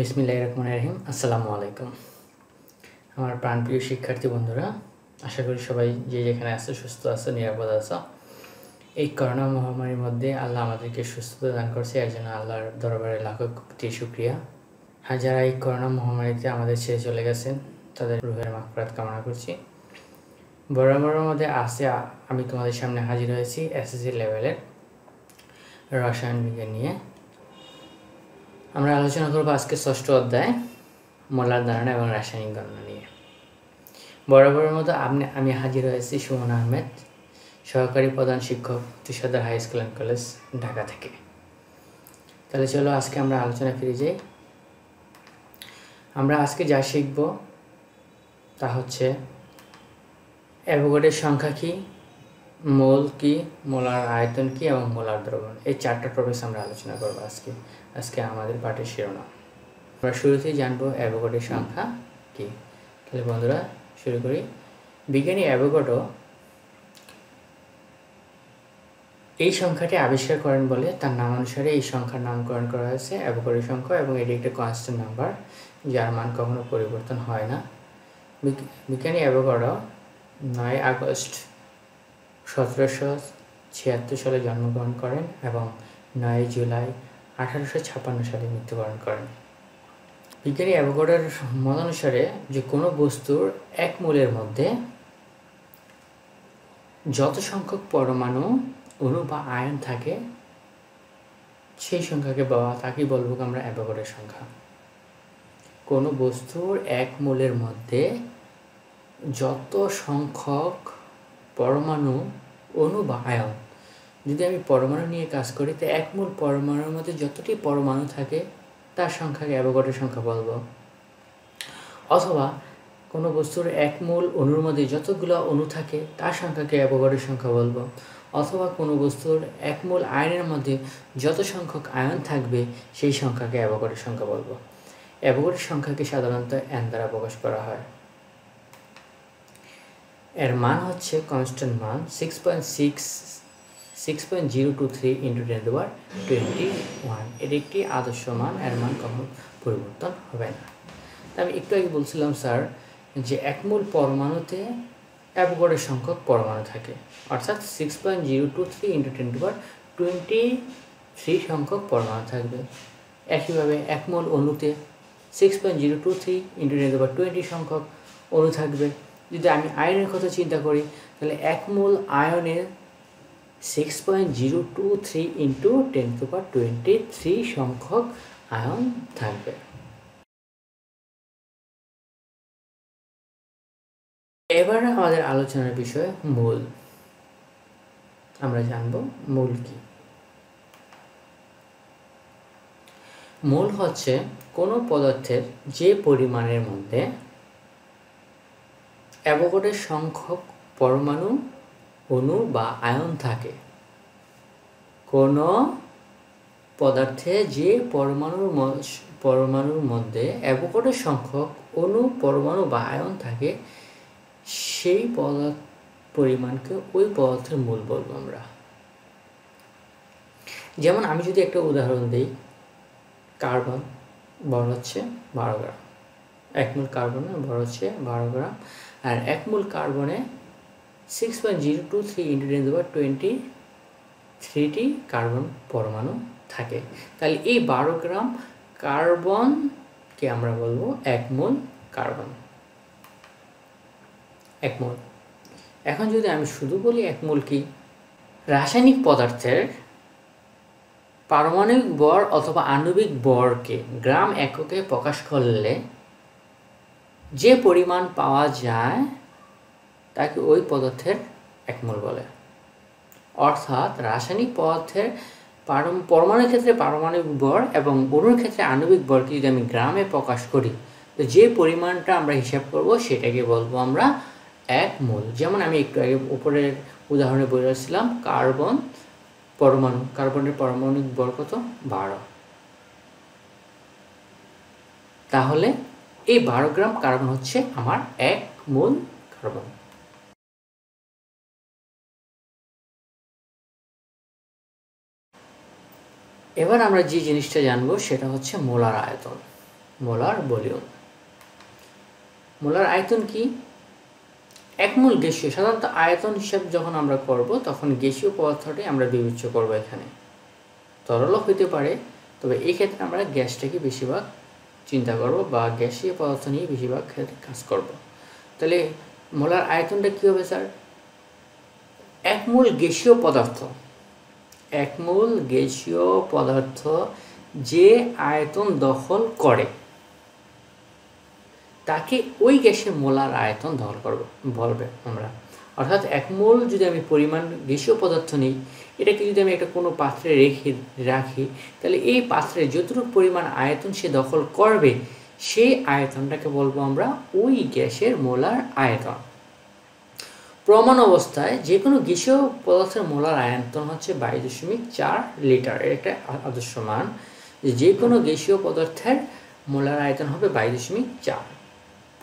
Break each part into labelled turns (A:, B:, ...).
A: বিসমিল্লাহ রহমান রহিম। আসসালামু আলাইকুম। আমার প্রাণপ্রিয় শিক্ষার্থী বন্ধুরা, আশা করি সবাই যে যেখানে আছে, সুস্থ আছে, নিরাপদ আছে। এই করোনা মহামারীর মধ্যে আল্লাহ আমাদেরকে সুস্থতা দান করছে, এর জন্য আল্লাহর দরবারে লাখো কোটি শুক্রিয়া। আর যারা এই করোনা মহামারীতে আমাদের ছেড়ে চলে গেছেন, তাদের রুহের মাকফরাত কামনা করছি। বরাবরের মধ্যে আসে আমি তোমাদের সামনে হাজির হয়েছি এসএসসি লেভেলের রসায়ন বিজ্ঞান নিয়ে। আমরা আলোচনা করব আজকে ষষ্ঠ অধ্যায়, মলার ধারণা এবং রাসায়নিক গণনা নিয়ে। বরাবরের মতো আপনি, আমি হাজির হয়েছি সুমন আহমেদ, সহকারী প্রধান শিক্ষক তুষাদার high school and college Dhaka থেকে। তাহলে চলো আজকে আমরা আলোচনা ফিরে যাই। আমরা আজকে যা শিখব তা হচ্ছে অ্যাভোগাডের সংখ্যা কী? মোল কি, মোলার আয়তন কি এবং মোলার দ্রবণ? এই চারটা টপিক্স আমরা আলোচনা করব আজকে। আজকে আমাদের পাঠের শিরোনাম। আমরা শুরুতেই জানব অ্যাভোগাডের সংখ্যা কি। তাহলে বন্ধুরা, শুরু করি। বিজ্ঞানী অ্যাভোগাডো এই সংখ্যাটি আবিষ্কার করেন বলে তার নাম অনুসারে এই সংখ্যার নামকরণ করা হয়েছে অ্যাভোগাডের সংখ্যা এবং এটি একটি কনস্ট্যান্ট নাম্বার যার মান কখনো পরিবর্তন হয় না। বিজ্ঞানী অ্যাভোগাডো নয় আগস্ট সতেরোশো ছিয়াত্তর সালে জন্মগ্রহণ করেন এবং নয় জুলাই আঠারোশো ছাপ্পান্ন সালে মৃত্যুবরণ করেন। বিজ্ঞানী অ্যাভোগাডোর মতানুসারে যে কোনো বস্তুর এক মূলের মধ্যে যত সংখ্যক পরমাণু, অণু বা আয়ন থাকে, সেই সংখ্যাকে বাবা তাকেই বলব আমরা অ্যাভোগাডোর সংখ্যা। কোনো বস্তুর এক মূলের মধ্যে যত সংখ্যক পরমাণু অণু বা আয়ন যদি আমি পরমাণু নিয়ে কাজ করি, তো এক মূল পরমাণুর মধ্যে যতটি পরমাণু থাকে, তার সংখ্যাকে অ্যাভোগাড্রোর সংখ্যা বলব। অথবা কোনো বস্তুর এক মূল অণুর মধ্যে যতগুলো অণু থাকে, তার সংখ্যাকে অ্যাভোগাড্রোর সংখ্যা বলব। অথবা কোনো বস্তুর এক মূল আয়নের মধ্যে যত সংখ্যক আয়ন থাকবে, সেই সংখ্যাকে অ্যাভোগাড্রোর সংখ্যা বলব। অ্যাভোগাড্রোর সংখ্যাকে সাধারণত এন দ্বারা প্রকাশ করা হয়। এর মান হচ্ছে কনস্ট্যান্ট মান six point six six point zero two three into ten দেওয়ার টোয়েন্টি ওয়ান এটি একটি আদর্শ মান, এর মান কখনো পরিবর্তন হবে না। আমি একটু আগে বলছিলাম, স্যার, যে একমূল পরমাণুতে অ্যাভোগাড্রোর সংখ্যক পরমাণু থাকে। অর্থাৎ six point zero two three into ten দেওয়ার টোয়েন্টি থ্রি সংখ্যক পরমাণু থাকবে। একইভাবে একমূল অণুতে six point zero two three into ten দেওয়ার টোয়েন্টি সংখ্যক অণু থাকবে। যদি আমি আয়নের কথা চিন্তা করি, তাহলে এক মূল আয়নের six point zero two three into ten to power twenty three সংখ্যক আয়ন থাকবে। এবার আমাদের আলোচনার বিষয় মূল। আমরা জানব মূল কি। মূল হচ্ছে কোনো পদার্থের যে পরিমাণের মধ্যে অ্যাভোগাড্রোর সংখ্যক পরমাণু, অণু বা আয়ন থাকে। কোনো পদার্থে যে পরমাণুর পরমাণুর মধ্যে অ্যাভোগাড্রোর সংখ্যক অণু, পরমাণু বা আয়ন থাকে, সেই পদার্থ, পরিমাণকে ওই পদার্থের মূল বলব আমরা। যেমন আমি যদি একটা উদাহরণ দিই, কার্বন বড় হচ্ছে বারো গ্রাম। এক মূল কার্বনে বড় হচ্ছে বারো গ্রাম। আর এক মূল কার্বনে six point zero two three into দেওয়ার টোয়েন্টি থ্রিটি কার্বন পরমাণু থাকে। তাহলে এই বারো গ্রাম কার্বনকে আমরা বলব? এক মূল কার্বন। এক মূল। এখন যদি আমি শুধু বলি এক মূল কি? রাসায়নিক পদার্থের পারমাণবিক বর অথবা আণবিক বরকে গ্রাম এককে প্রকাশ করলে যে পরিমাণ পাওয়া যায়, তাকে ওই পদার্থের একমূল বলে। অর্থাৎ রাসায়নিক পদার্থের পরমাণুর ক্ষেত্রে পারমাণবিক বর এবং অণুর ক্ষেত্রে আণবিক বরকে যদি আমি গ্রামে প্রকাশ করি, তো যে পরিমাণটা আমরা হিসাব করব সেটাকে বলব আমরা এক মূল যেমন আমি একটু আগে উপরের উদাহরণে বলেছিলাম কার্বন পরমাণু, কার্বনের পারমাণবিক বর কত? বারো। তাহলে এই বারো গ্রাম কার্বন হচ্ছে আমার এক মূল কার্বন। এবার আমরা যে জিনিসটা জানব সেটা হচ্ছে মোলার আয়তন, মোলার ভলিউম। মোলার আয়তন কি? একমূল গ্যাসীয়, সাধারণত আয়তন হিসাব যখন আমরা করব, তখন গ্যাসীয় পদার্থটাই আমরা বিবেচ্য করব এখানে। তরলও হইতে পারে, তবে এই ক্ষেত্রে আমরা গ্যাসটাকে বেশিরভাগ চিন্তা করব বা গ্যাসীয় পদার্থ নিয়ে বেশিরভাগ কাজ করব। তাহলে মোলার আয়তনটা কী হবে স্যার? একমূল গ্যাসীয় পদার্থ একমূল গ্যাসীয় পদার্থ যে আয়তন দখল করে, তাকে ওই গ্যাসের মোলার আয়তন দখল করব, বলবে আমরা। অর্থাৎ এক মোল যদি আমি পরিমাণ গ্যাসীয় পদার্থ নিই, এটাকে যদি আমি একটা কোনো পাত্রে রেখে, রাখি, তাহলে এই পাত্রে যতটুকু পরিমাণ আয়তন সে দখল করবে, সেই আয়তনটাকে বলব আমরা ওই গ্যাসের মোলার আয়তন। প্রমাণ অবস্থায় যে কোনো গ্যাসীয় পদার্থের মোলার আয়তন হচ্ছে বাইশ দশমিক চার লিটার একটা আদর্শ মান। যে কোনো গ্যাসীয় পদার্থের মোলার আয়তন হবে বাইশ দশমিক চার।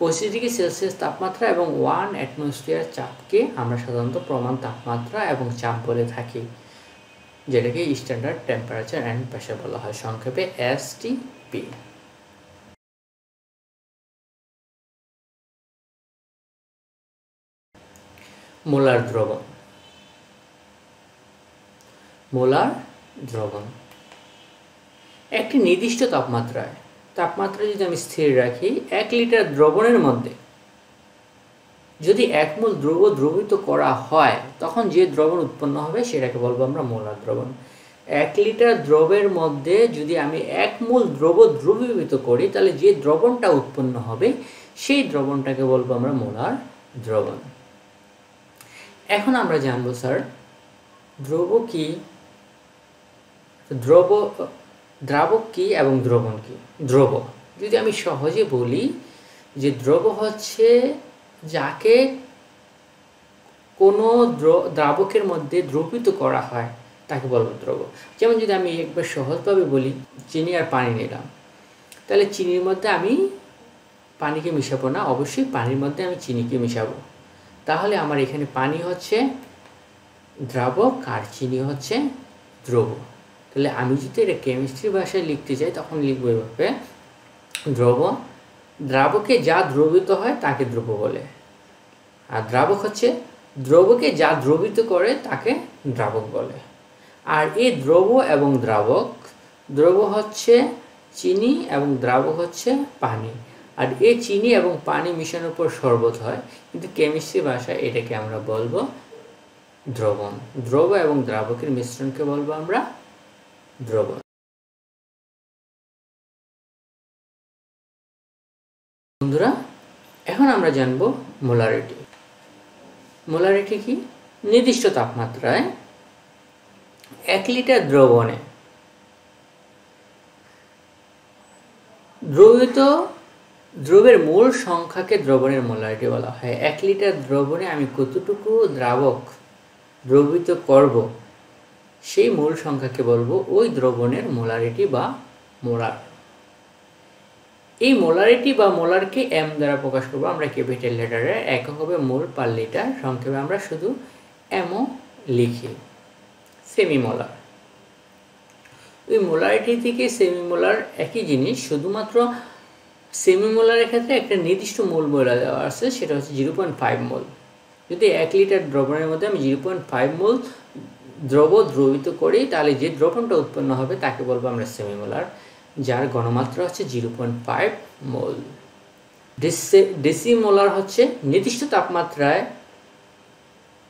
A: পঁচিশ ডিগ্রি সেলসিয়াস তাপমাত্রা এবং ওয়ান অ্যাটমসফিয়ার চাপকে আমরা সাধারণত প্রমাণ তাপমাত্রা এবং চাপ বলে থাকি, যেটাকে স্ট্যান্ডার্ড টেম্পারেচার অ্যান্ড প্রেশার বলা হয়, সংক্ষেপে এস টি পি। মোলার দ্রবণ। মোলার দ্রবণ। একটি নির্দিষ্ট তাপমাত্রায় তাপমাত্রা যদি আমি স্থির রাখি, এক লিটার দ্রবণের মধ্যে যদি একমূল দ্রব্য দ্রবিত করা হয়, তখন যে দ্রবণ উৎপন্ন হবে সেটাকে বলব আমরা মোলার দ্রবণ। এক লিটার দ্রবের মধ্যে যদি আমি এক মূল দ্রব দ্রবীভূত করি, তাহলে যে দ্রবণটা উৎপন্ন হবে, সেই দ্রবণটাকে বলব আমরা মোলার দ্রবণ। এখন আমরা জানব, স্যার, দ্রব কি? দ্রব দ্রাবক কি এবং দ্রবণ কি? দ্রব। যদি আমি সহজে বলি যে দ্রব হচ্ছে যাকে কোনো দ্রাবকের মধ্যে দ্রবিত করা হয়, তাকে বলব দ্রব। যেমন যদি আমি একবার সহজভাবে বলি, চিনি আর পানি নিলাম, তাহলে চিনির মধ্যে আমি পানিকে মিশাবো না, অবশ্যই পানির মধ্যে আমি চিনিকে মিশাবো। তাহলে আমার এখানে পানি হচ্ছে দ্রাবক আর চিনি হচ্ছে দ্রব। তাহলে আমি যদি এটা কেমিস্ট্রি ভাষায় লিখতে চাই তখন লিখব এভাবে, দ্রব, দ্রাবকে যা দ্রবিত হয় তাকে দ্রব বলে। আর দ্রাবক হচ্ছে দ্রবকে যা দ্রবিত করে তাকে দ্রাবক বলে। আর এই দ্রব এবং দ্রাবক, দ্রব হচ্ছে চিনি এবং দ্রাবক হচ্ছে পানি। আর এই চিনি এবং পানি মিশানোর পর শরবত হয়, কিন্তু কেমিস্ট্রি ভাষায় এটাকে আমরা বলব দ্রবণ। দ্রব এবং দ্রাবকের মিশ্রণকে বলব আমরা বন্ধুরা, এখন আমরা জানব মোলারিটি। মোলারিটি কি? নির্দিষ্ট তাপমাত্রায় এক লিটার দ্রবণে। দ্রবিত দ্রবের মূল সংখ্যাকে দ্রবণের মোলারিটি বলা হয়। এক লিটার দ্রবণে আমি কতটুকু দ্রাবক দ্রবিত করব? সেই মূল সংখ্যাকে বলব ওই দ্রবণের মোলারিটি বা মোলার। এই মোলারিটি বা মোলারকে এম দ্বারা প্রকাশ করব, আমরা ক্যাপিটাল লেটারে একক হবে মোল পার লিটার, সংক্ষেপে আমরা শুধু এমও লিখি। সেমি মোলার ওই মোলারিটি থেকে সেমি মোলার একই জিনিস, শুধুমাত্র সেমি মোলারের ক্ষেত্রে একটা নির্দিষ্ট মোল বলে দেওয়া আছে, সেটা হচ্ছে জিরো পয়েন্ট ফাইভ মোল। যদি এক লিটার দ্রবণের মধ্যে আমি জিরো পয়েন্ট ফাইভ মোল দ্রব দ্রবিত করি তাহলে যে দ্রবণটা উৎপন্ন হবে তাকে বলব আমরা সেমিমোলার, যার গণমাত্রা হচ্ছে zero point five mole. Decimolar হচ্ছে নির্দিষ্ট তাপমাত্রায়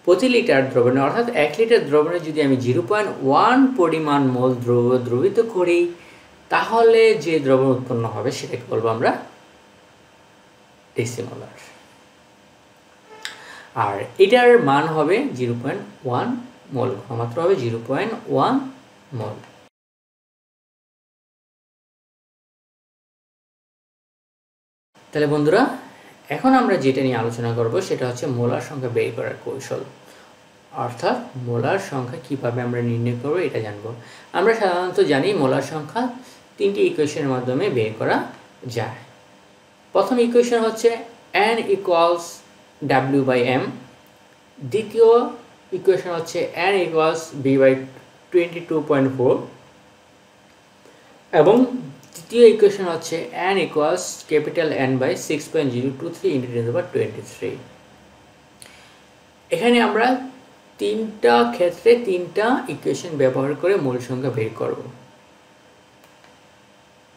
A: প্রতি লিটার দ্রবণে, অর্থাৎ এক লিটার দ্রবণে যদি আমি জিরো পয়েন্ট ওয়ান পরিমাণ মোল দ্রব, দ্রবিত করি, তাহলে যে দ্রবণ উৎপন্ন হবে সেটাকে বলব আমরা ডেসিমোলার। আর এটার মান হবে জিরো পয়েন্ট ওয়ান মোল ঘনমাত্রা হবে জিরো পয়েন্ট ওয়ান মোল। তাহলে বন্ধুরা, এখন আমরা যেটা নিয়ে আলোচনা করব সেটা হচ্ছে মোলার সংখ্যা বের করার কৌশল। অর্থাৎ মোলার সংখ্যা কীভাবে আমরা নির্ণয় করব এটা জানব। আমরা সাধারণত জানি মোলার সংখ্যা তিনটি ইকুয়েশনের মাধ্যমে বের করা যায়। প্রথম ইকুয়েশন হচ্ছে N equals W by M দ্বিতীয় ইকুয়েশন হচ্ছে N equals V by twenty two point four এবং দ্বিতীয় ইকুয়েশন হচ্ছে N equals capital N by six point zero two three into twenty three এখানে আমরা তিনটা ক্ষেত্রে তিনটা ইকুয়েশন ব্যবহার করে মূল সংখ্যা বের করব।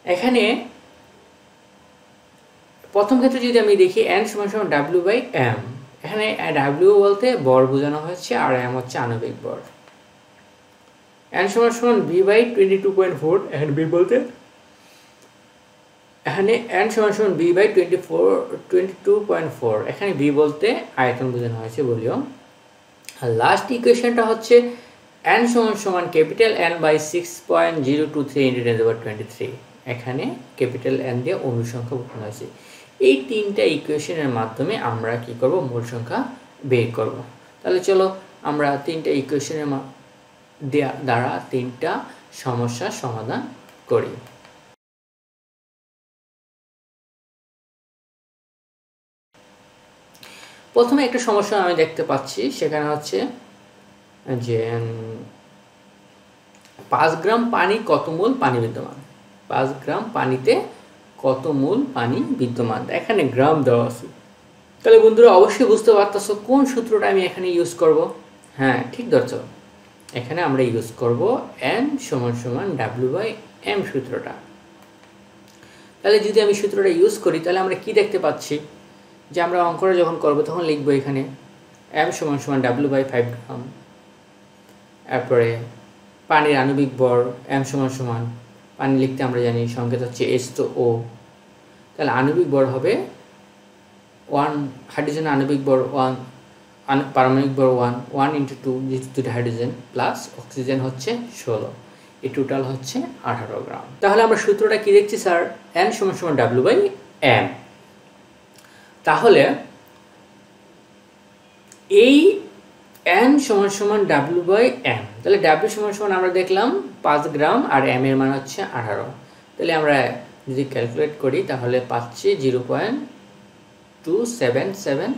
A: এখানে প্রথম ক্ষেত্রে যদি আমি দেখি এন সমান সমান ডাব্লিউ বাই এম এখানে ডাব্লিউ বলতে বর বোঝানো হচ্ছে আর এম হচ্ছে আণবিক বর। এন সমান সমান V by twenty two point four এখানে বি বলতে? এখানে এন সমান সমান V by twenty four twenty two point four এখানে বি বলতে আয়তন বোঝানো হয়েছে বলিও। আর লাস্ট ইকুয়েশনটা হচ্ছে এন সমান সমান capital N by six point zero two three into ten twenty three এখানে ক্যাপিটাল এন দিয়ে অনুসংখ্যা বোঝানো হয়েছে। এই তিনটা ইকুয়েশনের মাধ্যমে আমরা কি করব? মূল সংখ্যা বের করব। তাহলে চলো আমরা তিনটা ইকুয়েশনের দ্বারা তিনটা সমস্যার সমাধান করি। প্রথমে একটা সমস্যা আমি দেখতে পাচ্ছি, সেখানে হচ্ছে যে পাঁচ গ্রাম পানি কত মূল পানি বিদ্যমান? পাঁচ গ্রাম পানিতে কত মূল পানি বিদ্যমান? এখানে গ্রাম দেওয়া আছে। তাহলে বন্ধুরা অবশ্যই বুঝতে পারতেছো কোন সূত্রটা আমি এখানে ইউজ করব? হ্যাঁ ঠিক ধরছো। এখানে আমরা ইউজ করব এম সমান সমান ডাব্লিউ বাই এম সূত্রটা। তাহলে যদি আমি সূত্রটা ইউজ করি, তাহলে আমরা কি দেখতে পাচ্ছি? যে আমরা অঙ্কটা যখন করব, তখন লিখব এখানে এম সমান সমান ডাব্লিউ বাই ফাইভ গ্রাম তারপরে পানির আণবিক বর এম সমান সমান, পানি লিখতে আমরা জানি সংকেত হচ্ছে এস তো ও তাহলে আণবিক বর হবে ওয়ান হাইড্রোজেন আণবিক বর ওয়ান পারমাণবিক বর ওয়ান ওয়ান ইন্টু টু যেহেতু দুটো হাইড্রোজেন প্লাস অক্সিজেন হচ্ছে ষোলো। এই টোটাল হচ্ছে আঠারো গ্রাম। তাহলে আমরা সূত্রটা কি দেখছি, স্যার? এন সমান সমান ডাব্লিউ বাই এম তাহলে এই এন সমান সমান ডাব্লিউ বাই এম তাহলে ডাব্লিউ সমান সমান আমরা দেখলাম পাঁচ গ্রাম আর এম এর মান হচ্ছে আঠারো। তাহলে আমরা যদি ক্যালকুলেট করি, তাহলে পাচ্ছি zero point two seven seven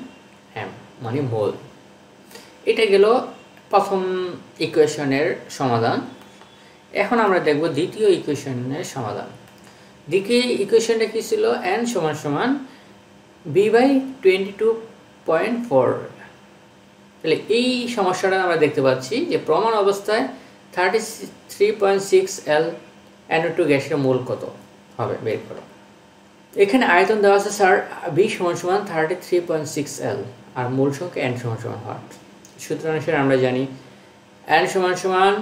A: M মানে মোল। এটা গেল প্রথম ইকুয়েশনের সমাধান। এখন আমরা দেখব দ্বিতীয় ইকুয়েশনের সমাধান। দ্বিতীয় ইকুয়েশনটা কী ছিল? এন সমান সমান V by twenty two point four তাহলে এই সমস্যাটা আমরা দেখতে পাচ্ছি যে প্রমাণ অবস্থায় thirty three point six L N O two গ্যাসের মূল কত? হবে, বের করো। এখানে আয়তন দেওয়া আছে, স্যার, বি সমান সমান thirty three point six L আর মূল সংখ্যা এন সমান সমান হট সূত্র অনুসারে আমরা জানি এন সমান সমান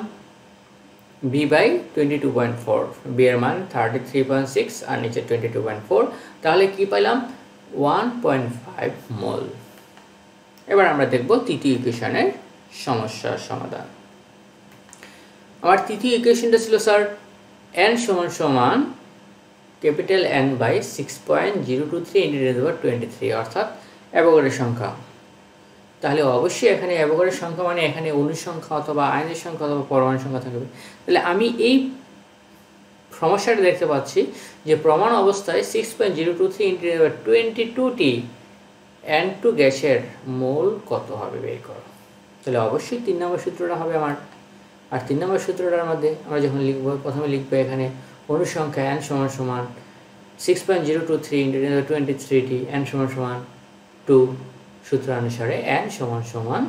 A: V by twenty two point four V এর মান থার্টি থ্রি পয়েন্ট সিক্স আর নিচে টোয়েন্টি টু পয়েন্ট ফোর তাহলে কী পাইলাম? ওয়ান পয়েন্ট ফাইভ মোল এবার আমরা দেখব তৃতীয় ইকুয়েশনের সমস্যার সমাধান। আমার তৃতীয় ইকুয়েশনটা ছিল, স্যার এন সমান সমান capital N by six point zero two three into twenty three অর্থাৎ অ্যাভোগাডের সংখ্যা। তাহলে অবশ্যই এখানে অ্যাভোগাডের সংখ্যা মানে এখানে অনুর সংখ্যা অথবা আয়নের সংখ্যা অথবা পরমাণু সংখ্যা থাকবে। তাহলে আমি এই সমস্যাটা দেখতে পাচ্ছি যে প্রমাণ অবস্থায় six point zero two three into twenty টুটি এন টু গ্যাসের মোল কত হবে বের করো। তাহলে অবশ্যই তিন নম্বর সূত্রটা হবে আমার। আর তিন নম্বর সূত্রটার মধ্যে আমরা যখন লিখব, প্রথমে লিখব এখানে অনুসংখ্যা এন সমান সমান six point zero two three into twenty three টি এন সমান সমান টু সূত্র অনুসারে এন সমান সমান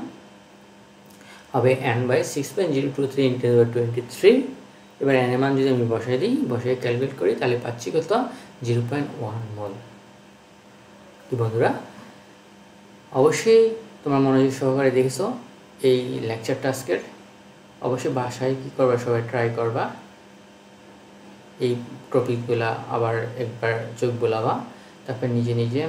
A: হবে N by six point zero two three into twenty three এবার এন মান যদি আমি বসাই দিই বসাই ক্যালকুলেট করি, তাহলে পাচ্ছি কত? জিরো পয়েন্ট ওয়ান মোল কি বন্ধুরা, অবশ্যই তোমার মনোযোগ সহকারে দেখেছ এই লেকচারটা আজকের অবশ্যই বাসায় কী করবা, সবাই ট্রাই করবা। এই টপিকগুলা আবার একবার চোখ বোলাবা, তারপর নিজে নিজে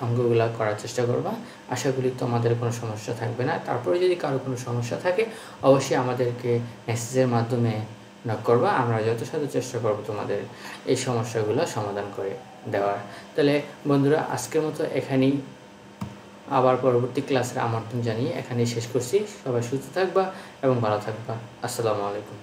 A: অঙ্কগুলা করার চেষ্টা করবা। আশা করি তোমাদের কোনো সমস্যা থাকবে না। তারপরে যদি কারও কোনো সমস্যা থাকে, অবশ্যই আমাদেরকে মেসেজের মাধ্যমে নক করবা। আমরা যথাসাধ্য চেষ্টা করব তোমাদের এই সমস্যাগুলো সমাধান করে দেওয়ার। তাহলে বন্ধুরা, আজকের মতো এখানেই। আবার পরবর্তী ক্লাসের আমন্ত্রণ জানিয়ে এখানেই শেষ করছি। সবাই সুস্থ থাকবা এবং ভালো থাকবা। আসসালামু আলাইকুম।